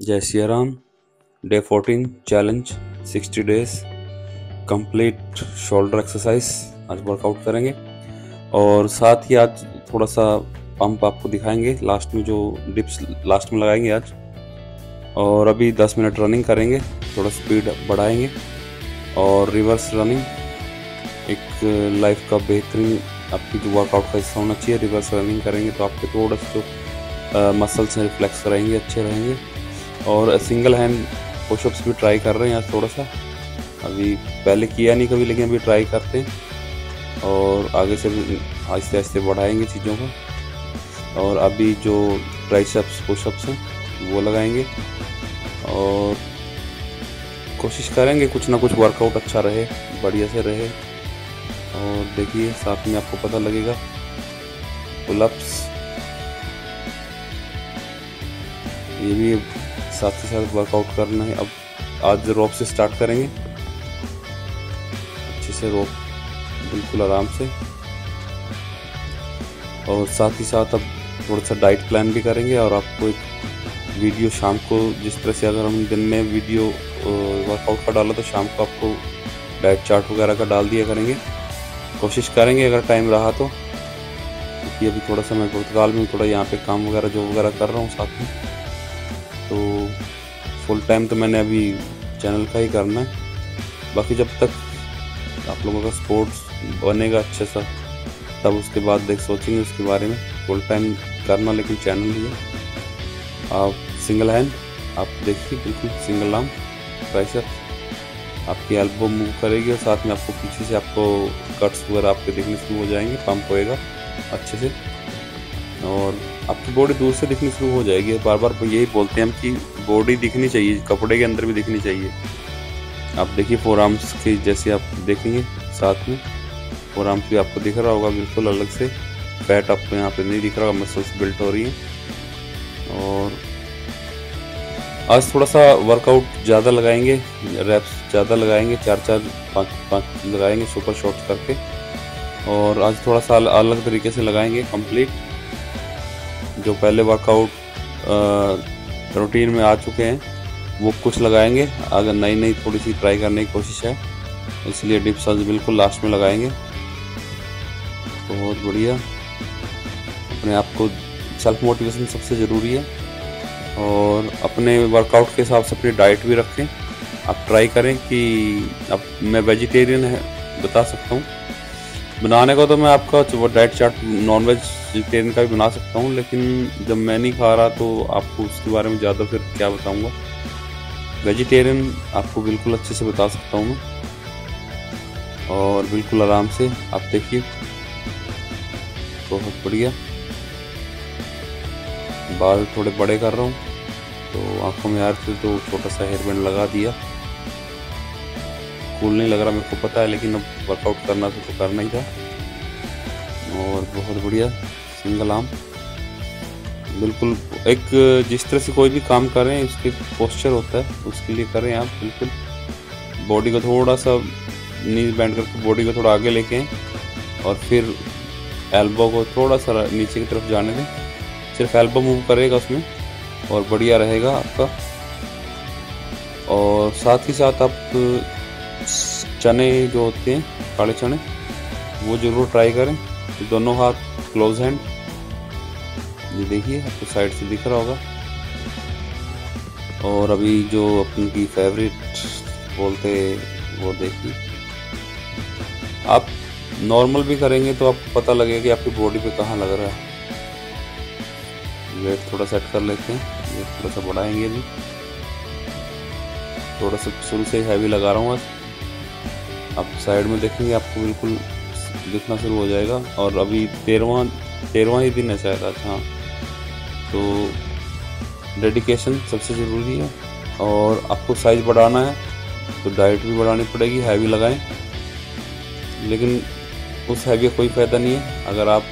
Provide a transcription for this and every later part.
Jai Siya Ram day 14 challenge 60 days complete shoulder exercise आज workout करेंगे। और साथ ही आज थोड़ा सा पंप आपको दिखाएँगे। लास्ट में जो डिप्स लास्ट में लगाएँगे आज। और अभी 10 मिनट रनिंग करेंगे। थोड़ा स्पीड बढ़ाएँगे। और रिवर्स रनिंग एक लाइफ का बेहतरीन आपकी जो वर्कआउट का हिस्सा होना चाहिए रिवर्स रनिंग करेंगे तो आपके थोड़ा सा जो मसल्स हैं रिफ्लेक्स रहेंगे, अच्छे रहेंगे। और सिंगल हैंड पुशअप्स भी ट्राई कर रहे हैं आज थोड़ा सा। अभी पहले किया नहीं कभी, लेकिन अभी ट्राई करते हैं। और आगे से भी आहिस्ते आहिस्ते बढ़ाएँगे चीज़ों को। और अभी जो ट्राइसेप्स पुशअप्स हैं, वो लगाएँगे। और कोशिश करेंगे कुछ ना कुछ वर्कआउट अच्छा रहे, बढ़िया से रहे। और देखिए, साथ में आपको पता लगेगा पुलअप्स ये भी साथ ही साथ वर्कआउट करना है। अब आज रोप से स्टार्ट करेंगे। अच्छे से रोप बिल्कुल आराम से। और साथ ही साथ अब थोड़ा सा डाइट प्लान भी करेंगे और आपको एक वीडियो शाम को जिस तरह से अगर हम दिन में वीडियो वर्कआउट का डाला तो शाम को आपको डाइट चार्ट वगैरह का डाल दिया करेंगे। कोशिश करेंगे अगर टाइम रहा तो। क्योंकि अभी थोड़ा सा मैं पुर्तगाल में थोड़ा यहाँ पे काम वगैरह जो वगैरह कर रहा हूँ साथ में। तो फुल टाइम तो मैंने अभी चैनल का ही करना है। बाकी जब तक आप लोगों का स्पोर्ट्स बनेगा अच्छे सा, तब उसके बाद देख सोचेंगे उसके बारे में। फुल टाइम करना लेकिन चैनल ही है। आप सिंगल हैंड आप देखिए, बिल्कुल सिंगल आर्म ट्राइसेप आपकी एल्बो मूव करेगी और साथ में आपको पीछे से आपको कट्स वगैरह आपके देखने शुरू हो जाएँगे पंप होएगा अच्छे से। और आपकी बॉडी दूर से दिखनी शुरू हो जाएगी। बार बार यही बोलते हैं हम कि बॉडी दिखनी चाहिए, कपड़े के अंदर भी दिखनी चाहिए। आप देखिए फोर आर्म्स की जैसे आप देखेंगे साथ में। फोर आर्म्स भी आपको दिख रहा होगा बिल्कुल अलग से। फैट आपको यहाँ पे नहीं दिख रहा होगा मसल्स बिल्ट हो रही हैं। और आज थोड़ा सा वर्कआउट ज़्यादा लगाएँगे रैप्स ज़्यादा लगाएँगे चार चार पाँच पाँच लगाएँगे सुपर शॉट्स करके। और आज थोड़ा सा अलग तरीके से लगाएँगे कंप्लीट जो पहले वर्कआउट रूटीन में आ चुके हैं, वो कुछ लगाएँगे। अगर नई नई थोड़ी सी ट्राई करने की कोशिश है। इसलिए डिप्स आज बिल्कुल लास्ट में लगाएँगे। बहुत बढ़िया। अपने आप को सेल्फ मोटिवेशन सबसे ज़रूरी है। और अपने वर्कआउट के हिसाब से अपनी डाइट भी रखें। आप ट्राई करें कि अब मैं वेजिटेरियन है, बता सकता हूँ। बनाने को तो मैं आपका डाइट चार्ट नॉन वेजिटेरियन का भी बना सकता हूँ, लेकिन जब मैं नहीं खा रहा तो आपको उसके बारे में ज़्यादा फिर क्या बताऊँगा? वेजिटेरियन आपको बिल्कुल अच्छे से बता सकता हूँ मैं। और बिल्कुल आराम से आप देखिए। बहुत बढ़िया। बाल थोड़े बड़े कर रहा हूँ तो आँखों में यार फिर तो छोटा सा हेयर बैंड लगा दिया। कूल नहीं लग रहा, मेरे को पता है, लेकिन अब वर्कआउट करना था तो करना ही था। और बहुत बढ़िया। सिंगल आर्म बिल्कुल, एक, जिस तरह से कोई भी काम करें उसके पोस्चर होता है, उसके लिए करें आप, बिल्कुल। बॉडी को थोड़ा सा नी बैंड करके बॉडी को थोड़ा आगे लेके और फिर एल्बो को थोड़ा सा नीचे की तरफ़ जाने दें। सिर्फ़ एल्बो मूव करेगा उसमें, और बढ़िया रहेगा आपका। और साथ ही साथ आप, चने जो होते हैं, काले चने, वो ज़रूर ट्राई करें। दोनों हाथ क्लोज हैंड ये देखिए, आपको साइड से दिख रहा होगा। और अभी जो अपनी की फेवरेट बोलते वो देखिए। आप नॉर्मल भी करेंगे तो आपको पता लगेगा कि आपकी बॉडी पे कहाँ लग रहा है। वेट थोड़ा सेट कर लेते हैं। वेट थोड़ा सा बढ़ाएँगे अभी थोड़ा सा शुरू से हैवी लगा रहा हूँ आज। आप साइड में देखेंगे, आपको बिल्कुल दिखना शुरू हो जाएगा। और अभी तेरहवा तेरहवा ही दिन है शायद आज हाँ। तो डेडिकेशन सबसे ज़रूरी है और आपको साइज़ बढ़ाना है तो डाइट भी बढ़ानी पड़ेगी हैवी लगाएँ। लेकिन उस हैवी का कोई फ़ायदा नहीं है। अगर आप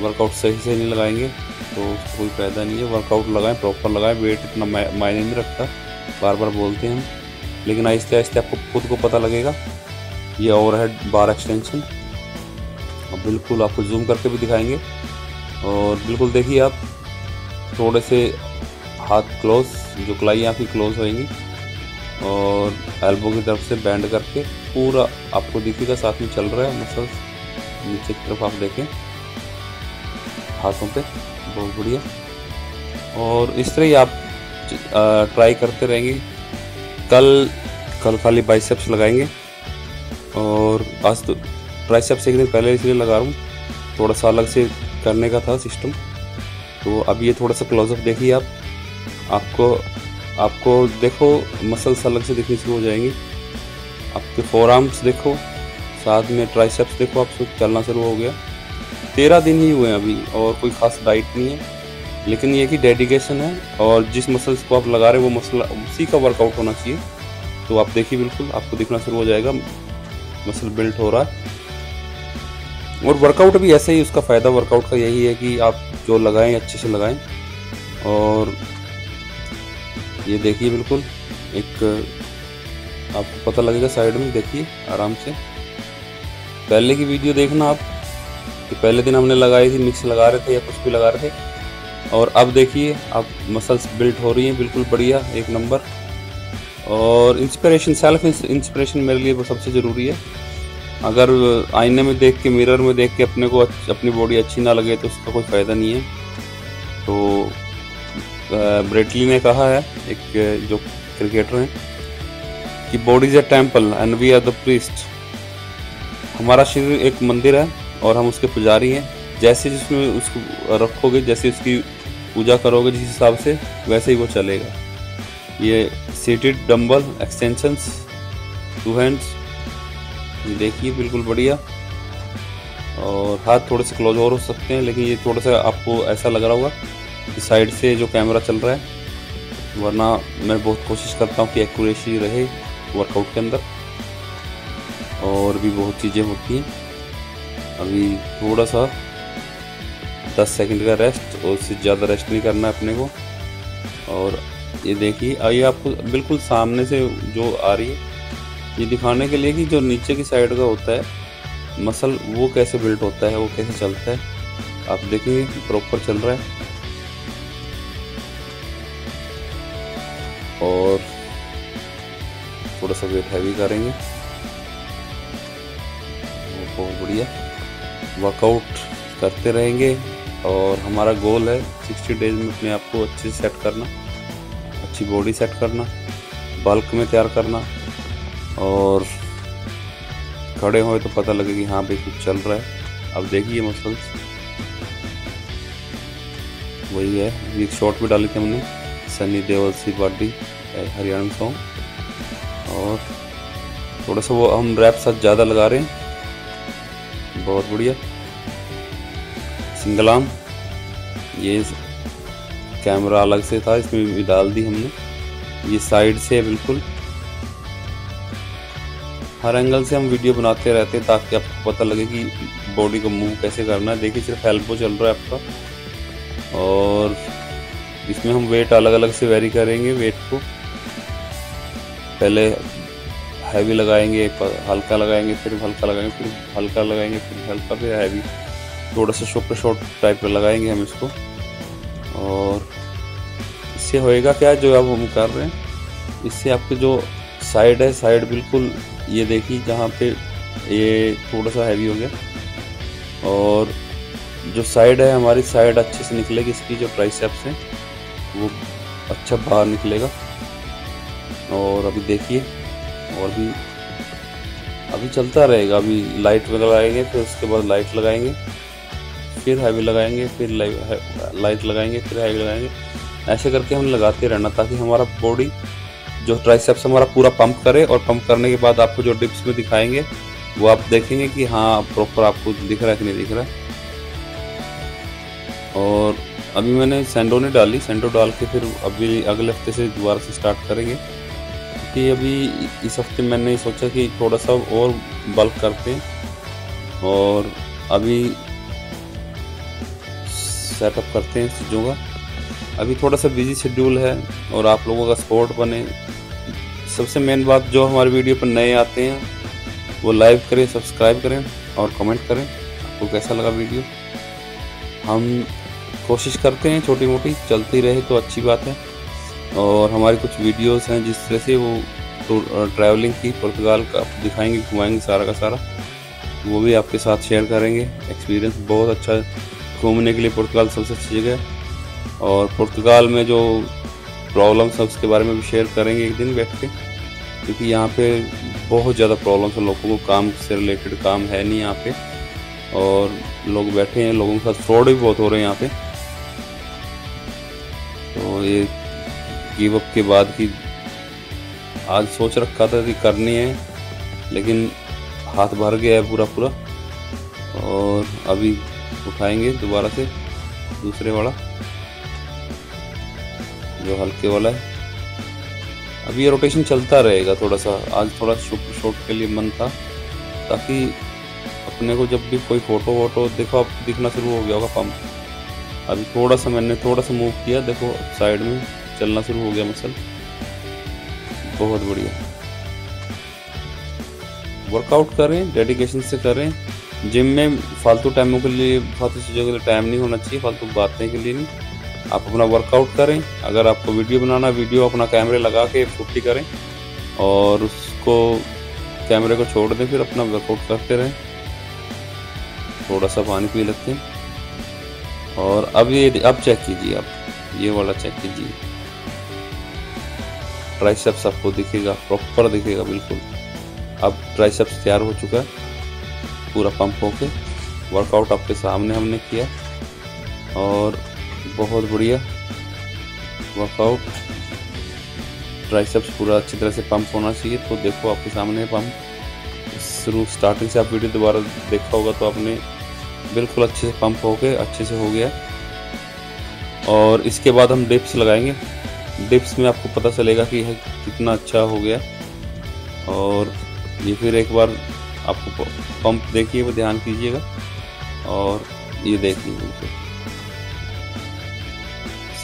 वर्कआउट सही से नहीं लगाएँगे तो कोई फ़ायदा नहीं है। वर्कआउट लगाएँ प्रॉपर लगाएँ वेट इतना मायने नहीं रखता बार बार बोलते हैं हम। लेकिन आहिस्ते आहिस्ते आपको खुद को पता लगेगा, ये ओवरहेड बार एक्सटेंशन और बिल्कुल आपको जूम करके भी दिखाएँगे। और बिल्कुल देखिए आप थोड़े से हाथ क्लोज जो कलाई यहाँ की क्लोज होएँगी और एल्बो की तरफ़ से बैंड करके पूरा आपको दिखेगा, साथ में चल रहा है मसल्स नीचे की तरफ़ आप देखें, हाथों पे, बहुत बढ़िया। और इस तरह ही आप ट्राई करते रहेंगे। कल कल खाली बाइसेप्स लगाएँगे। और आज तो ट्राइसेप्स एक दिन पहले इसलिए लगा रहा हूँ, थोड़ा सा अलग से करने का था सिस्टम तो अब ये थोड़ा सा क्लोजअप देखिए आप। आपको आपको देखो मसल्स अलग से दिखनी शुरू हो जाएँगी। आपके फोर आर्म्स देखो, साथ में ट्राइसेप्स देखो आप चलना शुरू हो गया। तेरह दिन ही हुए हैं अभी, और कोई खास डाइट नहीं है। लेकिन ये कि डेडिकेशन है, और जिस मसल्स को आप लगा रहे हैं, वो मसल उसी का वर्कआउट होना चाहिए। तो आप देखिए बिल्कुल, आपको दिखना शुरू हो जाएगा। मसल बिल्ट हो रहा है। और वर्कआउट भी ऐसे ही, उसका फ़ायदा वर्कआउट का यही है कि आप जो लगाएँ, अच्छे से लगाएँ। और ये देखिए बिल्कुल, एक, आपको पता लगेगा साइड में, देखिए, आराम से। पहले की वीडियो देखना आप, कि पहले दिन हमने लगाई थी मिक्स लगा रहे थे या कुछ भी लगा रहे थे। और अब देखिए अब मसल्स बिल्ट हो रही हैं, बिल्कुल बढ़िया, एक नंबर और इंस्पिरेशन सेल्फ इंस्पिरेशन मेरे लिए वो सबसे ज़रूरी है। अगर आईने में देख के मिरर में देख के अपने को अपनी बॉडी अच्छी ना लगे तो उसका कोई फ़ायदा नहीं है। तो ब्रेटली ने कहा है, एक, जो क्रिकेटर हैं, कि body is a temple and we are the priest हमारा शरीर एक मंदिर है और हम उसके पुजारी हैं। जैसे जिसमें उसको रखोगे, जैसे उसकी पूजा करोगे जिस हिसाब से, वैसे ही वो चलेगा। ये seated dumbbell extensions two hands ये देखिए, बिल्कुल बढ़िया। और हाथ थोड़े से क्लोज और हो सकते हैं, लेकिन ये थोड़ा सा आपको ऐसा लग रहा होगा कि साइड से जो कैमरा चल रहा है, वरना मैं बहुत कोशिश करता हूँ कि एक्यूरेसी रहे वर्कआउट के अंदर। और भी बहुत चीज़ें होती हैं। अभी थोड़ा सा दस सेकंड का रेस्ट और उससे ज़्यादा रेस्ट नहीं करना अपने को। और ये देखिए, आइए आपको बिल्कुल सामने से जो आ रही है ये दिखाने के लिए कि जो नीचे की साइड का होता है मसल वो कैसे बिल्ट होता है, वो कैसे चलता है। आप देखेंगे प्रॉपर चल रहा है। और थोड़ा सा वेट हैवी करेंगे बहुत बढ़िया। वर्कआउट करते रहेंगे और हमारा गोल है 60 डेज़ में अपने आप को अच्छे से सेट करना, अच्छी बॉडी सेट करना बल्क में तैयार करना। और खड़े हुए तो पता लगे कि हाँ भाई कुछ चल रहा है। अब देखिए मसल्स वही है। एक शॉट भी डाली थी हमने। सनी देवल सी बॉडी हरियाणा सॉन्ग और थोड़ा सा वो हम रैप साथ ज़्यादा लगा रहे हैं। बहुत बढ़िया। सिंगल आर्म ये कैमरा अलग से था, इसमें भी डाल दी हमने। ये साइड से बिल्कुल। हर एंगल से हम वीडियो बनाते रहते हैं ताकि आपको पता लगे कि बॉडी को मूव कैसे करना है। देखिए, सिर्फ़ एल्बो चल रहा है आपका। और इसमें हम वेट अलग अलग से वेरी करेंगे वेट को। पहले हैवी लगाएँगे हल्का लगाएँगे, फिर हल्का लगाएँगे, फिर हल्का लगाएँगे, फिर हल्का, फिर हैवी थोड़ा सा शॉर्ट शॉर्ट टाइप का लगाएँगे हम इसको। और इससे होएगा क्या जो अब हम कर रहे हैं? इससे आपके जो साइड है, साइड बिल्कुल ये देखिए जहाँ पे ये थोड़ा सा हैवी हो गया। और जो साइड है, हमारी साइड अच्छे से निकलेगी, इसकी जो ट्राइसेप्स है, वो अच्छा बाहर निकलेगा। और अभी देखिए, और भी अभी चलता रहेगा, अभी लाइट वगैरह लगाएँगे फिर उसके बाद लाइट लगाएँगे, फिर हैवी लगाएँगे, फिर लाइट लगाएँगे, फिर हैवी लगाएँगे। ऐसे करके हम लगाते रहना, ताकि हमारा बॉडी जो ट्राइसेप्स हमारा पूरा पंप करे और पंप करने के बाद आपको जो डिप्स में दिखाएँगे, वो आप देखेंगे कि हाँ प्रॉपर आपको दिख रहा है कि नहीं दिख रहा है। और अभी मैंने सेंडो ने डाली सेंडो डाल के फिर अभी अगले हफ़्ते से दोबारा से स्टार्ट करेंगे। कि अभी इस हफ़्ते मैंने सोचा कि थोड़ा सा और बल्क करते हैं। और अभी सेटअप करते हैं चीज़ों का। अभी थोड़ा सा बिज़ी शेड्यूल है और आप लोगों का सपोर्ट बने सबसे मेन बात जो हमारे वीडियो पर नए आते हैं, वो लाइक करें सब्सक्राइब करें और कमेंट करें। आपको कैसा लगा वीडियो हम कोशिश करते हैं छोटी मोटी चलती रहे तो अच्छी बात है। और हमारी कुछ वीडियोस हैं जिस तरह से वो तो ट्रैवलिंग की पुर्तगाल का दिखाएँगे, घुमाएँगे सारा का सारा, वो भी आपके साथ शेयर करेंगे। एक्सपीरियंस बहुत अच्छा घूमने के लिए पुर्तगाल सबसे अच्छी जगह है। और पुर्तगाल में जो प्रॉब्लम्स है, उसके बारे में भी शेयर करेंगे एक दिन बैठ के। क्योंकि यहाँ पे बहुत ज़्यादा प्रॉब्लम्स है, लोगों को काम से रिलेटेड काम है नहीं यहाँ पे। और लोग बैठे हैं, लोगों के साथ फ्रॉड भी बहुत हो रहे हैं यहाँ पे। तो ये गिव अप के बाद की आज सोच रखा था कि करनी है, लेकिन हाथ भर गया है पूरा पूरा। और अभी उठाएँगे दोबारा से दूसरे वाला। जो हल्के वाला है। अब ये रोटेशन चलता रहेगा थोड़ा सा आज थोड़ा शूट शॉट के लिए मन था, ताकि अपने को जब भी कोई फ़ोटो वोटो देखो, अब दिखना शुरू हो गया होगा पंप अभी थोड़ा सा मैंने थोड़ा सा मूव किया, देखो साइड में चलना शुरू हो गया मसल बहुत बढ़िया। वर्कआउट करें डेडिकेशन से करें। जिम में फालतू टाइमों के लिए, फालतू चीज़ों के लिए टाइम नहीं होना चाहिए, फालतू बातें के लिए नहीं। आप अपना वर्कआउट करें। अगर आपको वीडियो बनाना वीडियो अपना कैमरे लगा के छुट्टी करें और उसको कैमरे को छोड़ दें, फिर अपना वर्कआउट करते रहें। थोड़ा सा पानी पी लेते हैं। और अब ये, अब चेक कीजिए आप। ये वाला चेक कीजिए। ट्राइसेप्स आपको दिखेगा प्रॉपर दिखेगा, बिल्कुल। अब ट्राइसेप्स तैयार हो चुका है। पूरा पंप होके वर्कआउट आपके सामने हमने किया। और बहुत बढ़िया। वर्कआउट ट्राइसेप्स पूरा अच्छी तरह से पंप होना चाहिए तो देखो आपके सामने पंप शुरू स्टार्टिंग से आप वीडियो दोबारा देखा होगा तो आपने बिल्कुल अच्छे से पंप हो गए अच्छे से हो गया। और इसके बाद हम डिप्स लगाएँगे। डिप्स में आपको पता चलेगा कि यह कितना अच्छा हो गया। और ये फिर एक बार आपको पंप देखिए, वो ध्यान कीजिएगा। और ये देखिए बिल्कुल।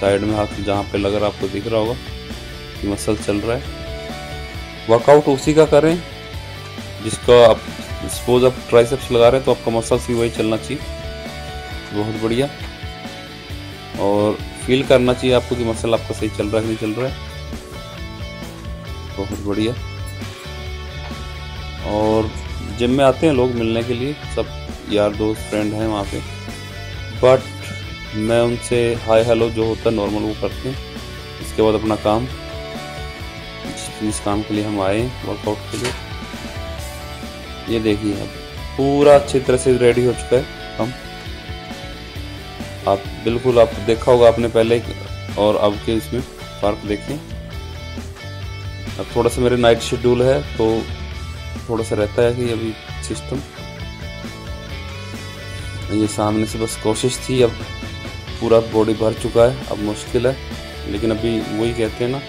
साइड में हाथ जहाँ पे लग रहा है, आपको दिख रहा होगा कि मसल चल रहा है। वर्कआउट उसी का करें, जिसका आप सपोज़ आप ट्राइसेप्स लगा रहे हैं तो आपका मसल्स भी वही चलना चाहिए। बहुत बढ़िया। और फील करना चाहिए आपको कि मसल आपका सही चल रहा है नहीं चल रहा है। बहुत बढ़िया। और जिम में आते हैं लोग मिलने के लिए, सब यार, दोस्त फ्रेंड हैं वहाँ पे। बट मैं उनसे हाय हेलो जो होता है नॉर्मल वो करते हैं। इसके बाद अपना काम। जिस काम के लिए हम आए वर्कआउट के लिए। ये देखिए अब पूरा अच्छी तरह से रेडी हो चुका है हम। आप, बिल्कुल आप देखा होगा आपने पहले और अब के इसमें फ़र्क देखें। अब थोड़ा सा मेरे नाइट शेड्यूल है तो थोड़ा सा रहता है कि अभी सिस्टम ये सामने से बस कोशिश थी, अब पूरा बॉडी भर चुका है, अब मुश्किल है। लेकिन अभी वही कहते हैं ना,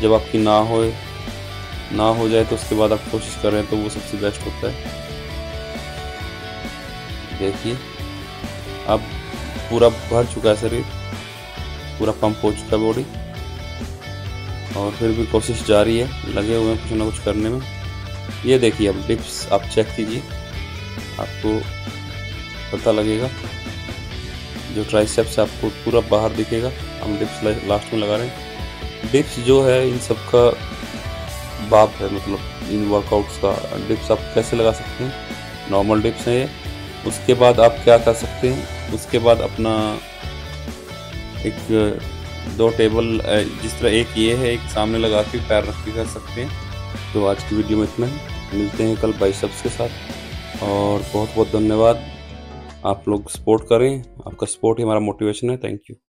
जब आपकी ना होए, ना हो जाए तो उसके बाद आप कोशिश करें तो वो सबसे बेस्ट होता है। देखिए, अब पूरा भर चुका है शरीर, पूरा पंप हो चुका है बॉडी और फिर भी कोशिश जारी है, लगे हुए हैं कुछ ना कुछ करने में। ये देखिए, अब डिप्स आप चेक कीजिए, आपको पता लगेगा। जो ट्राइसेप्स आपको पूरा बाहर दिखेगा। हम डिप्स लास्ट में लगा रहे हैं। डिप्स जो है, इन सब का बाप है मतलब इन वर्कआउट्स का। डिप्स आप कैसे लगा सकते हैं? नॉर्मल डिप्स हैं ये। उसके बाद आप क्या कर सकते हैं? उसके बाद अपना एक, दो टेबल जिस तरह एक ये है, एक सामने लगा के पैर रख के कर सकते हैं। तो आज की वीडियो में इतना ही। मिलते हैं कल बाइसप्स के साथ। और बहुत बहुत धन्यवाद। आप लोग सपोर्ट करें। आपका सपोर्ट ही हमारा मोटिवेशन है। Thank you